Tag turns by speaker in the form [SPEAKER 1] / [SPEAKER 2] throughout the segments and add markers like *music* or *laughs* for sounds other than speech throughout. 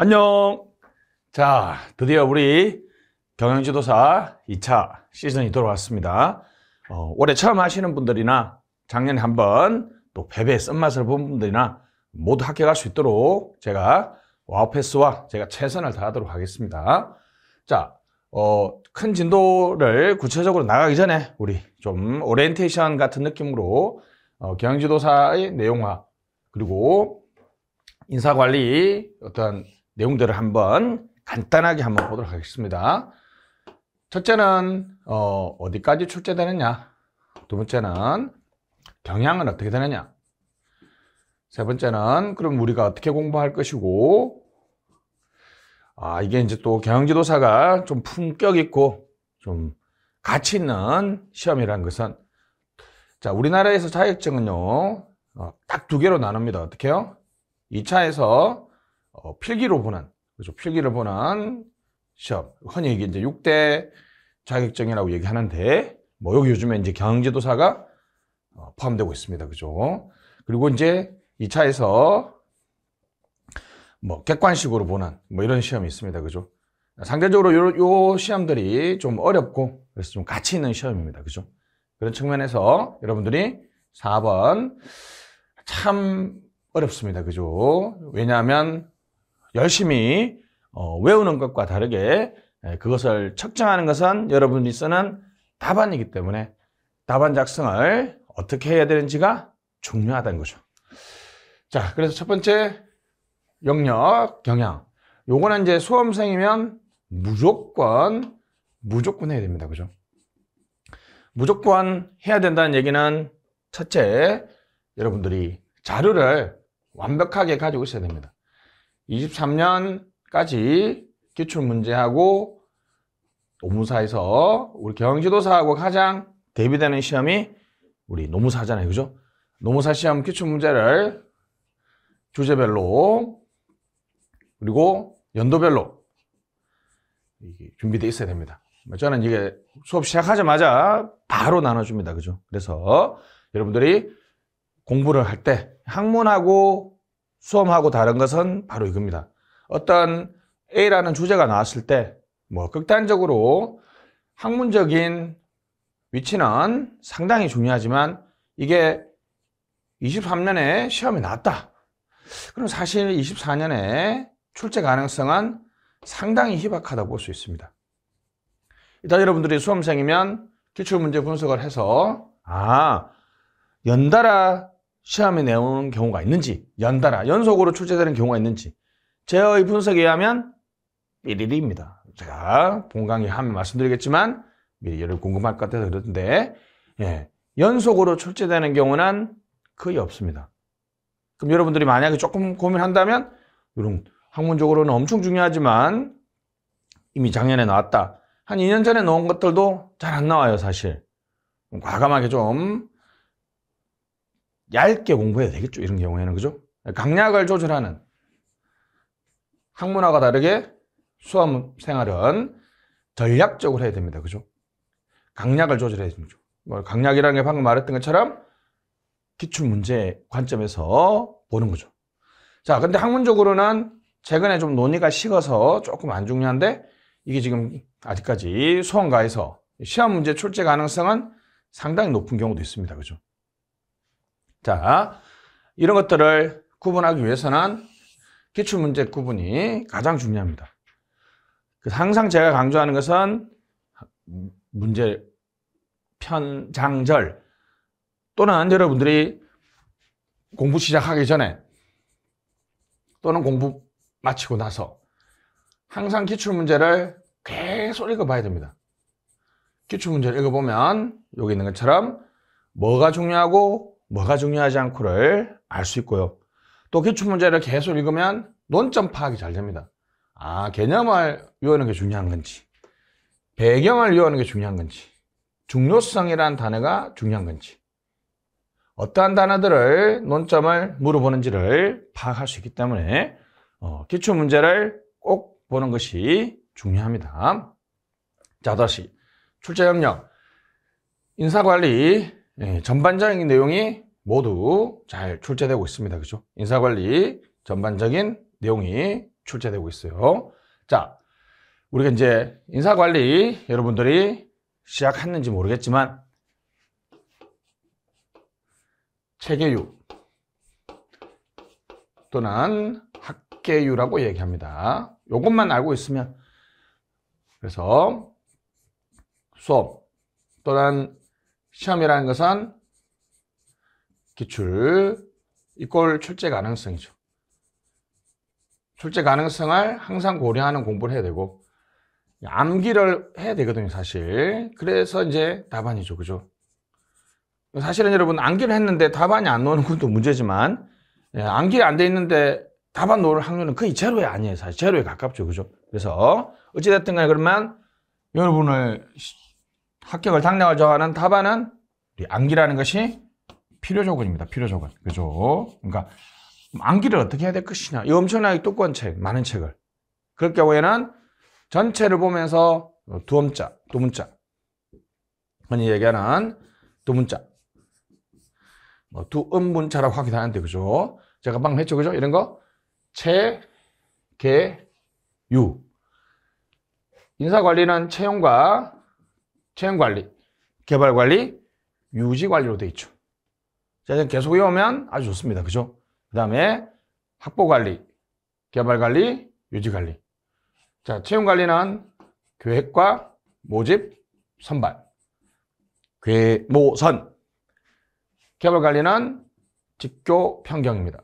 [SPEAKER 1] 안녕. 자, 드디어 우리 경영지도사 2차 시즌이 돌아왔습니다. 어, 올해 처음 하시는 분들이나 작년에 한번 또 패배의 쓴맛을 본 분들이나 모두 합격할 수 있도록 제가 와우패스와 제가 최선을 다하도록 하겠습니다. 자, 어, 큰 진도를 구체적으로 나가기 전에 우리 좀 오리엔테이션 같은 느낌으로 어, 경영지도사의 내용과 그리고 인사관리 어떤 내용들을 한번 간단하게 한번 보도록 하겠습니다. 첫째는 어, 어디까지 출제되느냐 두 번째는 경향은 어떻게 되느냐 세 번째는 그럼 우리가 어떻게 공부할 것이고 아 이게 이제 또 경영지도사가 좀 품격 있고 좀 가치 있는 시험이라는 것은 자 우리나라에서 자격증은요 어, 딱 두 개로 나눕니다 어떻게요? 2차에서 어, 필기로 보는 그죠? 필기를 보는 시험. 흔히 이게 이제 6대 자격증이라고 얘기하는데 뭐 여기 요즘에 이제 경영지도사가 어, 포함되고 있습니다. 그죠? 그리고 이제 2차에서 뭐 객관식으로 보는 뭐 이런 시험이 있습니다. 그죠? 상대적으로 요, 요 시험들이 좀 어렵고 그래서 좀 가치 있는 시험입니다. 그죠? 그런 측면에서 여러분들이 4번 참 어렵습니다. 그죠? 왜냐하면 열심히 어, 외우는 것과 다르게 에, 그것을 측정하는 것은 여러분이 쓰는 답안이기 때문에 답안 작성을 어떻게 해야 되는지가 중요하다는 거죠. 자, 그래서 첫 번째 영역, 경향. 요거는 이제 수험생이면 무조건 무조건 해야 됩니다. 그죠? 무조건 해야 된다는 얘기는 첫째, 여러분들이 자료를 완벽하게 가지고 있어야 됩니다. 23년까지 기출문제하고 노무사에서 우리 경영지도사하고 가장 대비되는 시험이 우리 노무사잖아요. 그죠? 노무사 시험 기출문제를 주제별로 그리고 연도별로 준비되어 있어야 됩니다. 저는 이게 수업 시작하자마자 바로 나눠줍니다. 그죠? 그래서 여러분들이 공부를 할 때 학문하고 수험하고 다른 것은 바로 이겁니다. 어떤 A라는 주제가 나왔을 때 뭐 극단적으로 학문적인 위치는 상당히 중요하지만 이게 23년에 시험이 나왔다. 그럼 사실 24년에 출제 가능성은 상당히 희박하다고 볼 수 있습니다. 일단 여러분들이 수험생이면 기출문제 분석을 해서 아 연달아 시험에 내오는 경우가 있는지 연달아 연속으로 출제되는 경우가 있는지 제의 분석에 의하면 삐리리입니다. 제가 본 강의 하면 말씀드리겠지만 미리 여러분 궁금할 것 같아서 그러는데 예, 연속으로 출제되는 경우는 거의 없습니다. 그럼 여러분들이 만약에 조금 고민한다면 이런 학문적으로는 엄청 중요하지만 이미 작년에 나왔다. 한 2년 전에 나온 것들도 잘 안 나와요, 사실. 과감하게 좀 얇게 공부해야 되겠죠. 이런 경우에는. 그죠? 강약을 조절하는 학문화가 다르게 수험 생활은 전략적으로 해야 됩니다. 그죠? 강약을 조절해야 됩니다. 뭐 강약이라는 게 방금 말했던 것처럼 기출문제 관점에서 보는 거죠. 자, 근데 학문적으로는 최근에 좀 논의가 식어서 조금 안 중요한데 이게 지금 아직까지 수험가에서 시험 문제 출제 가능성은 상당히 높은 경우도 있습니다. 그죠? 자, 이런 것들을 구분하기 위해서는 기출문제 구분이 가장 중요합니다. 항상 제가 강조하는 것은 문제 편장절 또는 여러분들이 공부 시작하기 전에 또는 공부 마치고 나서 항상 기출문제를 계속 읽어봐야 됩니다. 기출문제를 읽어보면 여기 있는 것처럼 뭐가 중요하고 뭐가 중요하지 않고를 알 수 있고요. 또 기출문제를 계속 읽으면 논점 파악이 잘 됩니다. 아, 개념을 외우는 게 중요한 건지, 배경을 외우는 게 중요한 건지, 중요성이라는 단어가 중요한 건지, 어떠한 단어들을 논점을 물어보는지를 파악할 수 있기 때문에 어, 기출문제를 꼭 보는 것이 중요합니다. 자, 다시 출제 영역, 인사관리, 예, 전반적인 내용이 모두 잘 출제되고 있습니다. 그죠? 인사관리 전반적인 내용이 출제되고 있어요. 자, 우리가 이제 인사관리 여러분들이 시작했는지 모르겠지만 체계유 또는 학계유라고 얘기합니다. 이것만 알고 있으면 그래서 수업 또는 시험이라는 것은 기출 이꼴 출제 가능성이죠. 출제 가능성을 항상 고려하는 공부를 해야 되고 암기를 해야 되거든요, 사실. 그래서 이제 답안이죠, 그죠? 사실은 여러분 암기를 했는데 답안이 안 나오는 것도 문제지만 예, 암기 안 돼 있는데 답안 나올 확률은 거의 제로에 아니에요, 사실 제로에 가깝죠, 그죠? 그래서 어찌됐든 간에 그러면 여러분을 합격을 당락을 정하는 답안은 암기라는 것이 필요 조건입니다. 필요 조건. 그죠? 그러니까 암기를 어떻게 해야 될 것이냐. 이 엄청나게 두꺼운 책, 많은 책을. 그럴 경우에는 전체를 보면서 두 문자, 두 문자. 흔히 얘기하는 두 문자. 뭐두 음문자라고 하기도 하는데, 그죠? 제가 방금 했죠, 그죠? 이런 거. 체, 개, 유. 인사관리는 채용과 채용관리, 개발관리, 유지관리로 돼 있죠. 자, 이제 계속 외우면 아주 좋습니다. 그죠? 그 다음에 학보관리, 개발관리, 유지관리. 자, 채용관리는 계획과 모집, 선발. 궤, 모, 선. 개발관리는 직교, 평경입니다.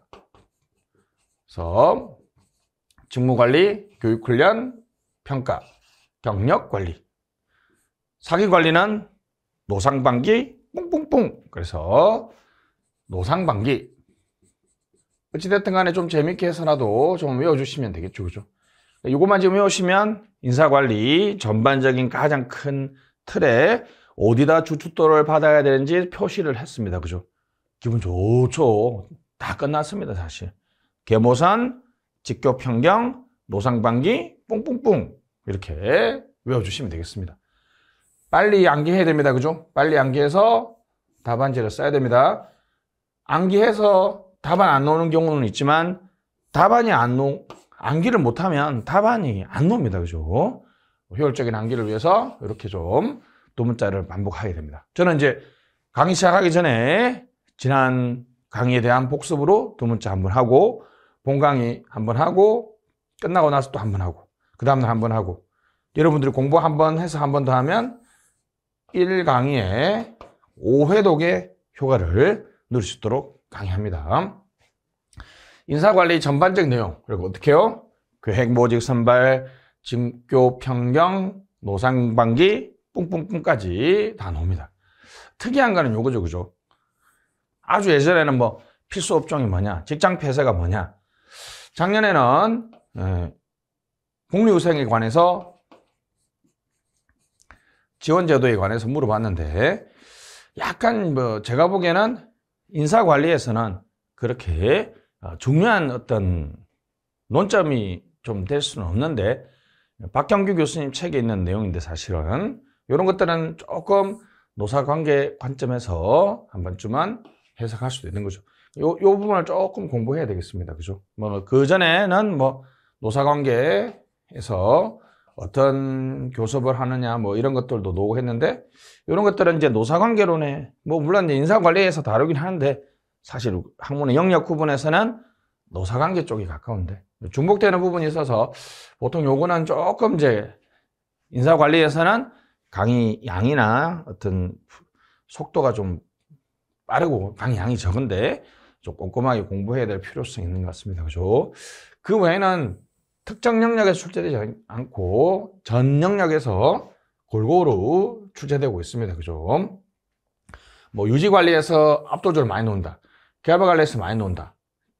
[SPEAKER 1] 그래서 직무관리, 교육훈련, 평가, 경력관리. 사기 관리는 노상방기, 뿡뿡뿡. 그래서 노상방기. 어찌됐든 간에 좀 재밌게 해서라도 좀 외워주시면 되겠죠. 그죠? 이것만 지금 외우시면 인사관리 전반적인 가장 큰 틀에 어디다 주춧돌을 받아야 되는지 표시를 했습니다. 그죠? 기분 좋죠. 다 끝났습니다. 사실. 계모산, 직교평경, 노상방기, 뿡뿡뿡 이렇게 외워주시면 되겠습니다. 빨리 암기해야 됩니다. 그죠? 빨리 암기해서 답안지를 써야 됩니다. 암기해서 답안 안 나오는 경우는 있지만 답안이 안 노, 암기를 못하면 답안이 안 나옵니다. 그죠? 효율적인 암기를 위해서 이렇게 좀 도문자를 반복하게 됩니다. 저는 이제 강의 시작하기 전에 지난 강의에 대한 복습으로 도문자 한 번 하고 본 강의 한 번 하고 끝나고 나서 또 한 번 하고 그 다음날 한 번 하고 여러분들이 공부 한 번 해서 한 번 더 하면 1강의에 5회독의 효과를 누릴 수 있도록 강의합니다. 인사관리 전반적 내용 그리고 어떻게 해요? 계획 모직 선발, 진교 평경, 노상반기, 뿡뿡뿡까지 다 나옵니다. 특이한 거는 요거죠, 그죠? 아주 예전에는 뭐 필수 업종이 뭐냐, 직장 폐쇄가 뭐냐. 작년에는 예, 복리후생에 관해서 지원제도에 관해서 물어봤는데 약간 뭐 제가 보기에는 인사관리에서는 그렇게 어, 중요한 어떤 논점이 좀 될 수는 없는데 박경규 교수님 책에 있는 내용인데 사실은 이런 것들은 조금 노사관계 관점에서 한 번쯤은 해석할 수도 있는 거죠. 요, 요 부분을 조금 공부해야 되겠습니다. 그죠? 뭐, 그 전에는 뭐, 노사관계에서 어떤 교섭을 하느냐, 뭐, 이런 것들도 노했는데, 이런 것들은 이제 노사관계론에, 뭐, 물론 인사관리에서 다루긴 하는데, 사실 학문의 영역 구분에서는 노사관계 쪽이 가까운데, 중복되는 부분이 있어서 보통 요거는 조금 이제 인사관리에서는 강의 양이나 어떤 속도가 좀 빠르고 강의 양이 적은데 좀 꼼꼼하게 공부해야 될 필요성이 있는 것 같습니다. 그죠? 그 외에는 특정 영역에서 출제되지 않고 전 영역에서 골고루 출제되고 있습니다. 그죠? 뭐 유지 관리에서 압도적으로 많이 놓는다. 개발관리에서 많이 놓는다.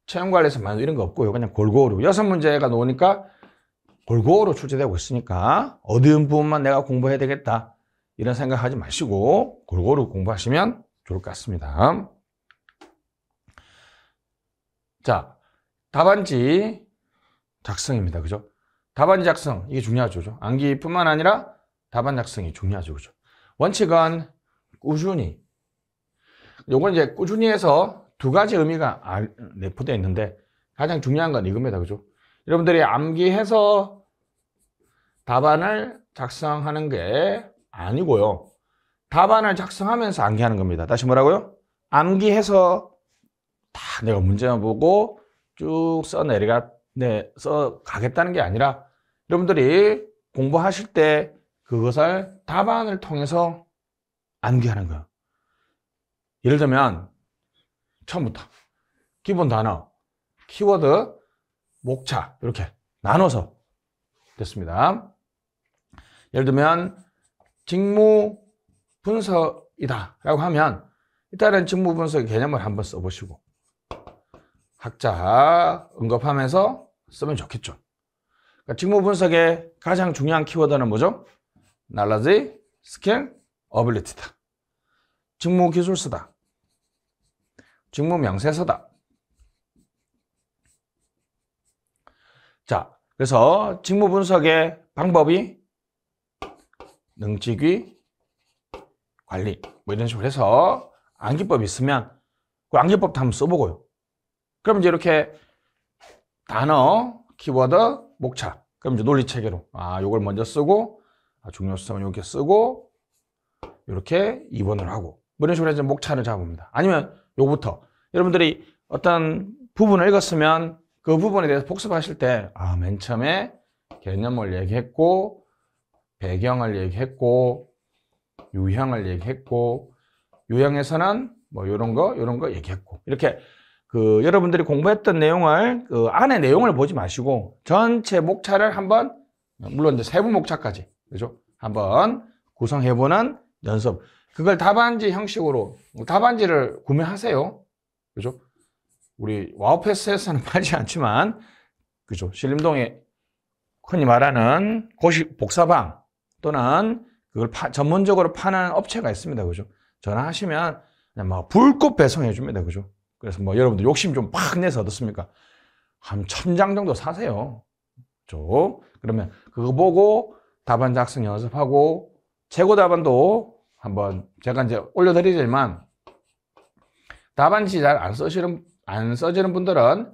[SPEAKER 1] 채용 관리에서 많이 이런 거 없고요. 그냥 골고루. 여섯 문제가 놓으니까 골고루 출제되고 있으니까 어느 부분만 내가 공부해야 되겠다. 이런 생각하지 마시고 골고루 공부하시면 좋을 것 같습니다. 자, 답안지 작성입니다. 그죠? 답안지 작성, 이게 중요하죠. 그죠? 암기뿐만 아니라 답안 작성이 중요하죠. 그죠? 원칙은 꾸준히. 요건 이제 꾸준히 해서 두 가지 의미가 내포되어 있는데 가장 중요한 건 이겁니다. 그죠? 여러분들이 암기해서 답안을 작성하는 게 아니고요. 답안을 작성하면서 암기하는 겁니다. 다시 뭐라고요? 암기해서 다 내가 문제만 보고 쭉 써내려가, 네, 써 가겠다는 게 아니라 여러분들이 공부하실 때 그것을 답안을 통해서 암기하는 거예요. 예를 들면, 처음부터 기본 단어, 키워드, 목차 이렇게 나눠서 됐습니다. 예를 들면 직무 분석이다 라고 하면 일단은 직무 분석의 개념을 한번 써보시고 학자 언급하면서 쓰면 좋겠죠. 그러니까 직무 분석의 가장 중요한 키워드는 뭐죠? knowledge, skill, ability다. 직무 기술서다. 직무 명세서다. 자, 그래서 직무 분석의 방법이 능지귀 관리 뭐 이런 식으로 해서 암기법이 있으면 그 암기법도 한번 써보고요. 그럼 이제 이렇게 단어, 키워드, 목차. 그럼 이제 논리 체계로. 아 요걸 먼저 쓰고 아, 중요성은 이렇게 쓰고 이렇게 2번을 하고. 뭐 이런 식으로 해서 목차를 잡습니다. 아니면 요부터. 여러분들이 어떤 부분을 읽었으면 그 부분에 대해서 복습하실 때, 아, 맨 처음에 개념을 얘기했고, 배경을 얘기했고, 유형을 얘기했고, 유형에서는 뭐 이런 거, 이런 거 얘기했고, 이렇게 그 여러분들이 공부했던 내용을 그 안에 내용을 보지 마시고 전체 목차를 한번 물론 이제 세부 목차까지 그죠? 한번 구성해보는 연습. 그걸 답안지 형식으로 답안지를 구매하세요. 그죠? 우리 와우패스에서는 *laughs* 팔지 않지만 그죠? 신림동에 흔히 말하는 고시 복사방 또는 그걸 파, 전문적으로 파는 업체가 있습니다. 그죠? 전화하시면 그냥 막 불꽃 배송해 줍니다. 그죠? 그래서 뭐 여러분들 욕심 좀 팍 내서 어떻습니까? 한 천장 정도 사세요. 그죠? 그러면 그거 보고 답안 작성 연습하고 최고 답안도 한번 제가 이제 올려드리지만 답안지 잘 안 쓰시는 안 써지는 분들은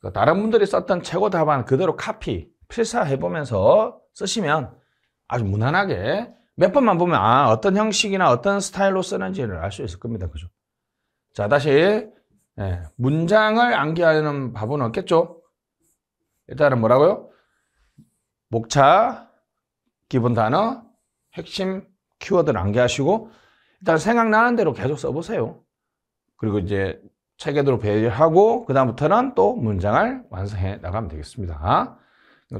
[SPEAKER 1] 그 다른 분들이 썼던 최고 답안 그대로 카피, 필사해보면서 쓰시면 아주 무난하게 몇 번만 보면 아 어떤 형식이나 어떤 스타일로 쓰는지를 알 수 있을 겁니다. 그죠? 자 다시 예, 문장을 암기하는 밥은 없겠죠? 일단은 뭐라고요? 목차, 기본 단어, 핵심 키워드를 암기하시고 일단 생각나는 대로 계속 써보세요. 그리고 이제 체계대로 배열하고 그 다음부터는 또 문장을 완성해 나가면 되겠습니다.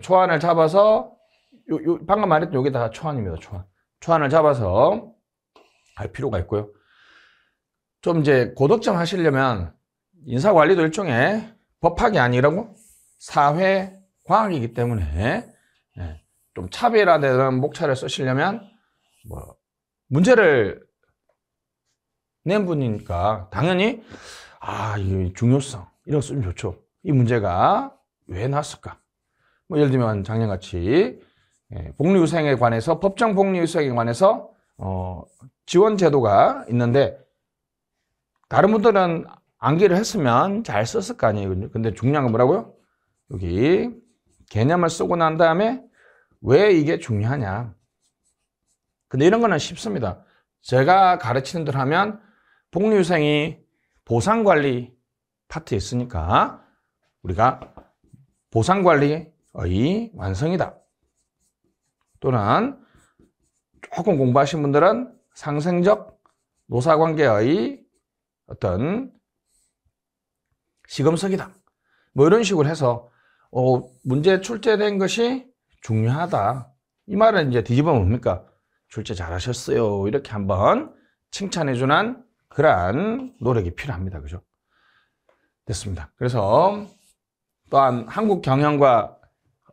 [SPEAKER 1] 초안을 잡아서 요, 요 방금 말했던 여기 다 초안입니다. 초안. 초안을 잡아서 할 필요가 있고요. 좀 이제 고득점 하시려면 인사관리도 일종의 법학이 아니라고 사회과학이기 때문에 예, 좀 차별화되는 목차를 쓰시려면 뭐 문제를 낸 분이니까 당연히 아, 이 중요성 이런 거 쓰면 좋죠. 이 문제가 왜 났을까? 뭐 예를 들면 작년같이 예, 복리후생에 관해서 법정 복리후생에 관해서 어, 지원 제도가 있는데 다른 분들은 암기를 했으면 잘 썼을 거 아니에요. 근데 중요한 건 뭐라고요? 여기 개념을 쓰고 난 다음에 왜 이게 중요하냐? 근데 이런 거는 쉽습니다. 제가 가르치는 대로 하면 복리후생이 보상관리 파트에 있으니까 우리가 보상관리의 완성이다. 또는 조금 공부하신 분들은 상생적 노사관계의 어떤 시금석이다. 뭐 이런 식으로 해서 어, 문제 출제된 것이 중요하다. 이 말은 이제 뒤집어 뭡니까? 출제 잘하셨어요. 이렇게 한번 칭찬해 주는 그러한 노력이 필요합니다. 그죠? 됐습니다. 그래서 또한 한국 경영과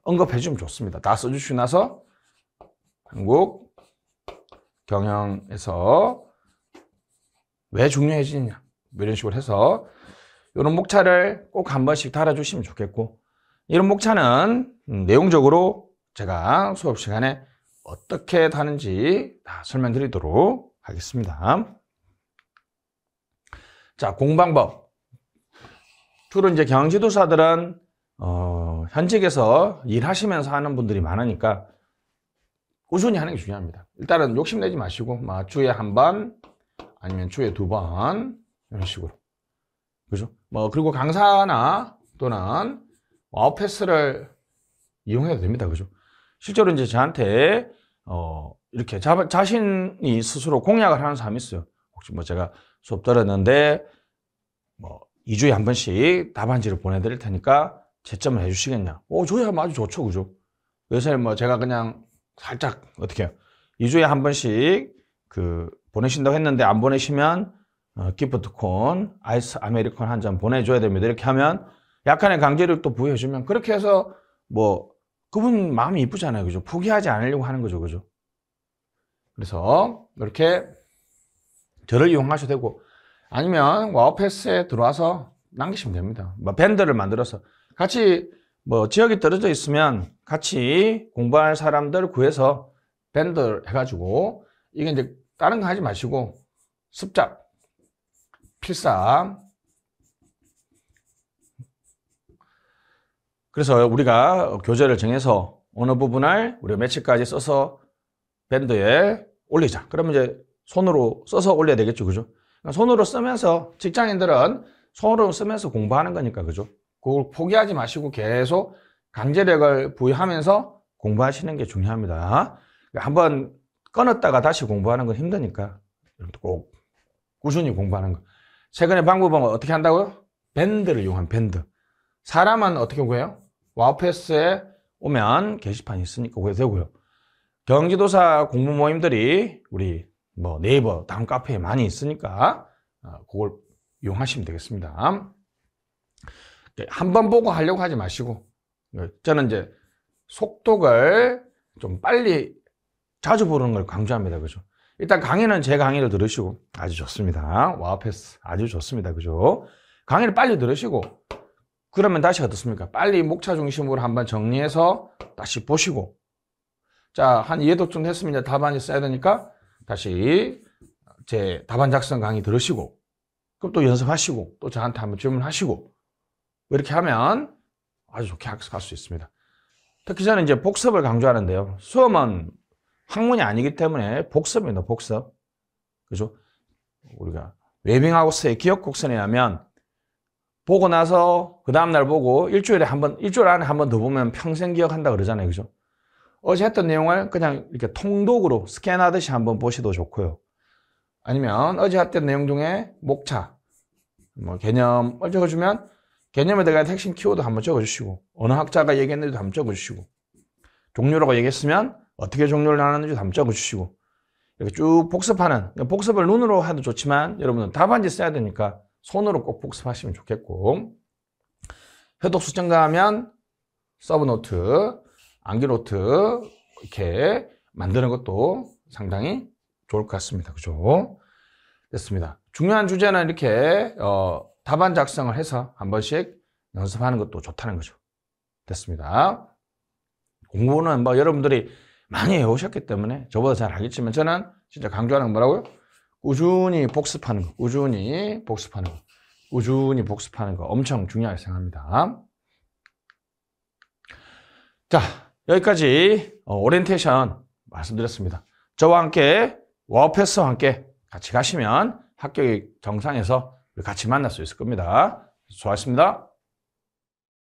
[SPEAKER 1] 언급해 주면 좋습니다. 다 써주시고 나서 한국 경영에서 왜 중요해지느냐 뭐 이런 식으로 해서 이런 목차를 꼭 한 번씩 달아주시면 좋겠고 이런 목차는 내용적으로 제가 수업 시간에 어떻게 다는지 다 설명드리도록 하겠습니다. 자, 공방법. 주로 이제 경지도사들은 어, 현직에서 일하시면서 하는 분들이 많으니까 꾸준히 하는 게 중요합니다. 일단은 욕심내지 마시고 막 주에 한 번 아니면 주에 두 번 이런 식으로 그죠? 뭐 그리고 강사나 또는 와우패스를 이용해도 됩니다. 그죠? 실제로 이제 저한테 어 이렇게 자, 자신이 스스로 공약을 하는 사람이 있어요. 혹시 뭐 제가 수업 들었는데 뭐 2주에 한 번씩 답안지를 보내드릴 테니까 채점을 해주시겠냐? 오, 저야 아주 좋죠, 그죠? 요새 뭐 제가 그냥 살짝 어떻게 해요? 2주에 한 번씩 그 보내신다고 했는데 안 보내시면 어, 기프트콘, 아이스 아메리카노 한잔 보내줘야 됩니다. 이렇게 하면 약간의 강제를 또 부여해주면 그렇게 해서 뭐 그분 마음이 이쁘잖아요, 그죠? 포기하지 않으려고 하는 거죠, 그죠? 그래서 이렇게 저를 이용하셔도 되고 아니면 와우패스에 들어와서 남기시면 됩니다. 뭐 밴드를 만들어서 같이 뭐 지역이 떨어져 있으면 같이 공부할 사람들 구해서 밴드 해가지고 이게 이제 다른 거 하지 마시고 습작 필사 그래서 우리가 교재를 정해서 어느 부분을 우리가 며칠까지 써서 밴드에 올리자. 그러면 이제 손으로 써서 올려야 되겠죠. 그죠? 그러니까 손으로 쓰면서 직장인들은 손으로 쓰면서 공부하는 거니까. 그죠? 그걸 포기하지 마시고 계속 강제력을 부여하면서 공부하시는 게 중요합니다. 그러니까 한번 끊었다가 다시 공부하는 건 힘드니까 꼭 꾸준히 공부하는 거. 최근에 방법은 어떻게 한다고요? 밴드를 이용한 밴드. 사람은 어떻게 구해요? 와우패스에 오면 게시판이 있으니까 구해도 되고요. 경기도사 공부 모임들이 우리 뭐 네이버 다음 카페에 많이 있으니까 어, 그걸 이용하시면 되겠습니다. 한 번 보고 하려고 하지 마시고 어, 저는 이제 속독을 좀 빨리 자주 보는 걸 강조합니다. 그죠? 일단 강의는 제 강의를 들으시고 아주 좋습니다. 와우패스 아주 좋습니다. 그죠? 강의를 빨리 들으시고 그러면 다시 어떻습니까? 빨리 목차 중심으로 한번 정리해서 다시 보시고 자, 한 이해도 좀 이제 답안이 써야 되니까 다시 제 답안 작성 강의 들으시고 그럼 또 연습하시고 또 저한테 한번 질문하시고 이렇게 하면 아주 좋게 학습할 수 있습니다. 특히 저는 이제 복습을 강조하는데요. 수험은 학문이 아니기 때문에 복습입니다. 복습. 그죠? 우리가 웨빙하우스의 기억 곡선에 하면 보고 나서 그 다음날 보고 일주일에 한 번, 일주일 안에 한 번 더 보면 평생 기억한다 그러잖아요. 그죠? 어제 했던 내용을 그냥 이렇게 통독으로 스캔하듯이 한번 보셔도 좋고요. 아니면 어제 했던 내용 중에 목차, 뭐 개념을 적어주면 개념에 대한 핵심 키워드 한번 적어주시고 어느 학자가 얘기했는지도 한번 적어주시고 종류라고 얘기했으면 어떻게 종류를 나눴는지도 한번 적어주시고 이렇게 쭉 복습하는 복습을 눈으로 해도 좋지만 여러분은 답안지 써야 되니까 손으로 꼭 복습하시면 좋겠고 해독 수정가하면 sub note 암기노트 이렇게 만드는 것도 상당히 좋을 것 같습니다. 그죠? 됐습니다. 중요한 주제는 이렇게 어, 답안 작성을 해서 한 번씩 연습하는 것도 좋다는 거죠. 됐습니다. 공부는 뭐 여러분들이 많이 해오셨기 때문에 저보다 잘 알겠지만 저는 진짜 강조하는 건 뭐라고요? 꾸준히 복습하는 거, 꾸준히 복습하는 거, 꾸준히 복습하는 거 엄청 중요하게 생각합니다. 자, 여기까지 어, 오리엔테이션 말씀드렸습니다. 저와 함께 와우패스와 함께 같이 가시면 합격의 정상에서 같이 만날 수 있을 겁니다. 수고하셨습니다.